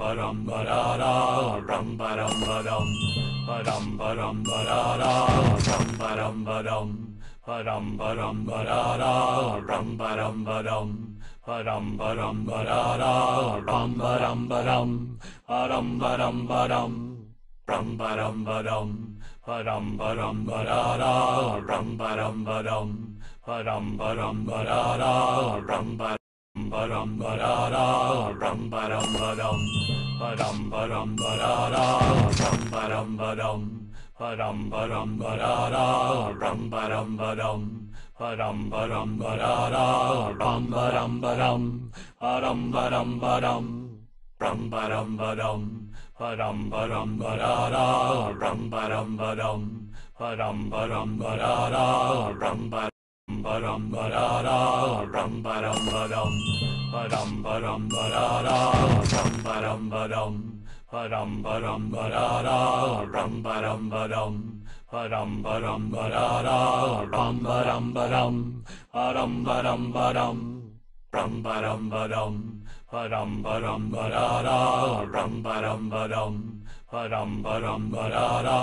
ba dum ba da da rum ba dum ba dum ba dum ba dum ba da da rum ba dum ba dum ba dum ba dum ba da da rum ba dum ba dum ba dum ba dum ba da da rum ba dum ba dum ba dum ba dum ba dum rum ba dum ba dum ba dum ba dum ba da da rum ba dum ba dum ba dum ba dum ba da da rum ba ba dum ba da da rum ba dum ba dum ba dum ba dum ba da da rum ba dum ba dum ba dum ba dum ba da da rum ba dum ba dum ba dum ba dum ba da da rum ba dum ba dum ba dum ba dum ba dum rum ba dum ba dum ba dum ba dum ba da da rum ba dum ba dum ba dum ba dum ba da da rum ba ba dum ba da da rum ba dum ba dum ba dum ba dum ba da da rum ba dum ba dum ba dum ba dum ba da da rum ba dum ba dum ba dum ba dum ba da da rum ba dum ba dum ba dum ba dum ba dum rum ba dum ba dum ba dum ba dum ba da da rum ba dum ba dum ba dum ba dum ba da da